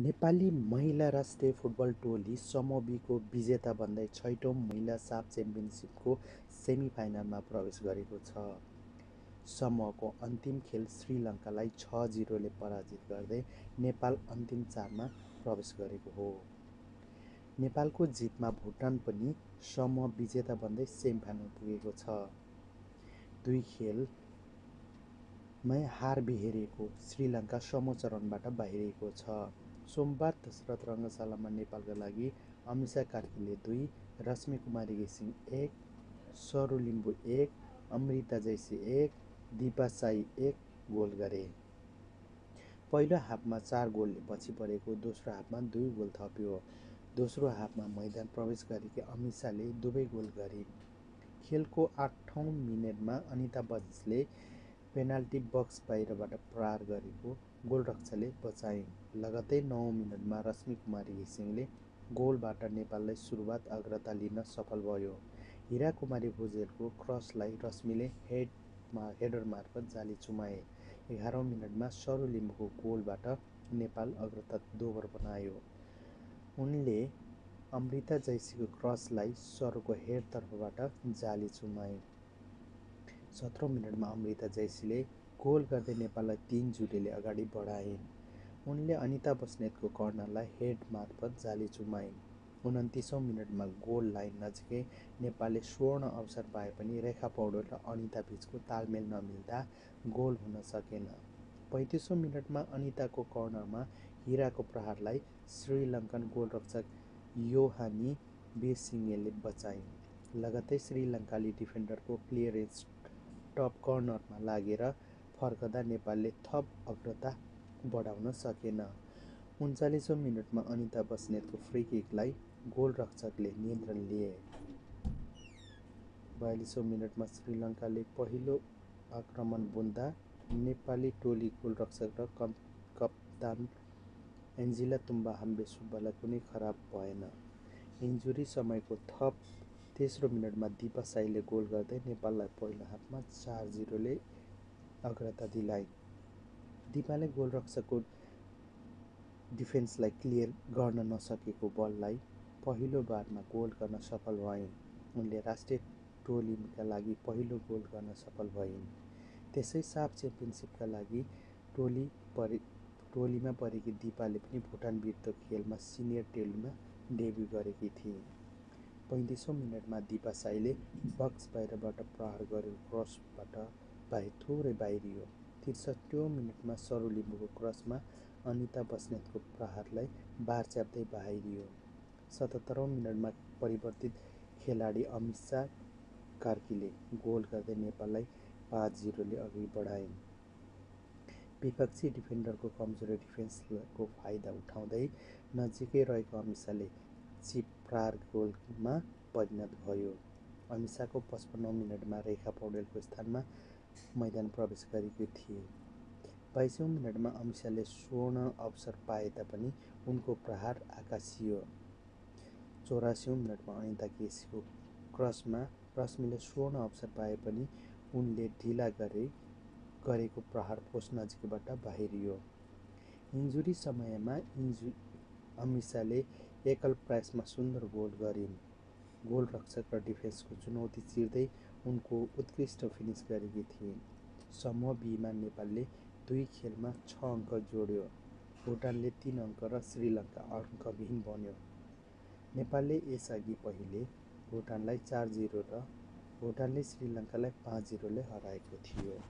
नेपाली महिला राष्ट्रिय फुटबल टोली समूह बीको विजेता बन्दै छैटौँ महिला साफ च्याम्पियनसिपको सेमिफाइनलमा प्रवेश गरेको छ। समूहको अन्तिम खेल श्रीलङ्कालाई छ जिरोले पराजित गर्दै नेपाल अन्तिम चारमा प्रवेश गरेको हो। नेपालको जितमा भुटान पनि समूह विजेता बन्दै सेमिफाइनल पुगेको छ। दुई खेलमै हार बिहेरेको श्रीलङ्का समूह चरणबाट बाहिरिएको छ। सोमबार दशरथ रङ्गशालामा नेपालका लागि अमिषा कार्कीले दुई रश्मि कुमारी घिसिङ एक सरू लिम्बू एक अमृता जैसी एक दिपा साई एक गोल गरे। पहिलो हाफमा चार गोलले पछि परेको दोस्रो हाफमा दुई गोल थप्यो। दोस्रो हाफमा मैदान प्रवेश गरेकी अमिषाले दुवै गोल गरिन् खेलको आठौँ मिनटमा अनिता बजाजले पेनाल्टी बक्स बाहिरबाट प्रहार गरेको गोलरक्षकले बचाइन्। लगतै नौ मिनटमा रश्मि कुमारी घिसिङले गोलबाट नेपाललाई सुरुवात अग्रता लिन सफल भयो। हिरा कुमारी भुजेलको क्रसलाई रश्मिले हेडमा हेडर मार्फत जाली चुमाए। एघारौँ मिनटमा सरू लिम्बूको गोलबाट नेपाल अग्रता दोबर बनायो। उनले अमृता जैसीको क्रसलाई सरूको हेडतर्फबाट जाली चुमाए सत्रौँ मिनटमा अमृता जैसीले गोल गर्दै नेपाललाई तिन जुटीले अगाडि बढाइन्। उनले अनिता बस्नेतको कर्नरलाई हेड मार्फत जाली चुमाइन्। उन्तिसौँ मिनटमा गोल लाइन नजिकै नेपालले स्वर्ण अवसर पाए पनि रेखा पौडेल र अनिता बिचको तालमेल नमिल्दा गोल हुन सकेन। पैँतिसौँ मिनटमा अनिताको कर्नरमा हिराको प्रहारलाई श्रीलङ्कन गोलरक्षक योहानी बिरसिंहेले बचाइन्। लगतै श्रीलङ्काली डिफेन्डरको क्लियरेन्स टप कर्नरमा लागेर फर्कदा नेपालले थप अग्रता बढाउन सकेन। उन्चालिसौँ मिनटमा अनिता बस्नेतको फ्री किकलाई गोलरक्षकले नियन्त्रण लिए। बयालिसौँ मिनटमा श्रीलङ्काले पहिलो आक्रमण बुन्दा नेपाली टोली गोलरक्षक र कप कप्तान एन्जिला तुम्बा हाम्बे सुब्बालाई कुनै खराब भएन। इन्जुरी समयको थप तेस्रो मिनटमा दिपा साईले गोल गर्दै नेपाललाई पहिलो हाफमा चार जिरोले अग्रता दिलाइन् दिपाले गोलरक्षकको डिफेन्सलाई क्लियर गर्न नसकेको बललाई पहिलो बारमा गोल गर्न सफल भइन् उनले राष्ट्रिय टोलीका लागि पहिलो गोल गर्न सफल भइन् त्यसै साफ च्याम्पियनसिपका लागि टोली परे टोलीमा परेकी दिपाले पनि भुटान विरुद्ध खेलमा सिनियर टोलीमा डेब्यु गरेकी थिइन् पैँतिसौँ मिनटमा दिपा साईले बक्स बाहिरबाट प्रहार गरेको क्रसबाट बाहिर थोरै बाहिरियो। त्रिसठौँ मिनटमा सरू लिम्बूको क्रसमा अनिता बस्नेतको प्रहारलाई बार च्याप्दै बाहिरियो। सतहत्तरौँ मिनटमा परिवर्तित खेलाडी अमिषा कार्कीले गोल गर्दै नेपाललाई पाँच जिरोले अघि बढाइन्। विपक्षी डिफेन्डरको कमजोरी डिफेन्सको फाइदा उठाउँदै नजिकै रहेको अमिषाले चिप प्रहार गोलमा परिणत भयो। अमिषाको पचपन्नौ मिनटमा रेखा पौडेलको स्थानमा मैदान प्रवेश गरेकी थिए। बाइसौँ मिनटमा अमिषाले स्वर्ण अवसर पाए तापनि उनको प्रहार आकाशियो। चौरासीौँ मिनटमा अनिता केसीको क्रसमा रश्मिले स्वर्ण अवसर पाए पनि उनले ढिला गरे गरेको प्रहार पोस्ट नजिकबाट बाहिरियो। इन्जुरी समयमा इन्जु अमिषाले एकल प्रयासमा सुन्दर गोल गरिन्। गोलरक्षक र डिफेन्सको चुनौती चिर्दै उनको उत्कृष्ट फिनिस गरेकी थिइन्। समूह बीमा नेपालले दुई खेलमा छ अङ्क जोड्यो। भुटानले तिन अङ्क र श्रीलङ्का अङ्कविहीन बन्यो। नेपालले यसअघि पहिले भुटानलाई चार जिरो र भुटानले श्रीलङ्कालाई पाँच जिरोले हराएको थियो।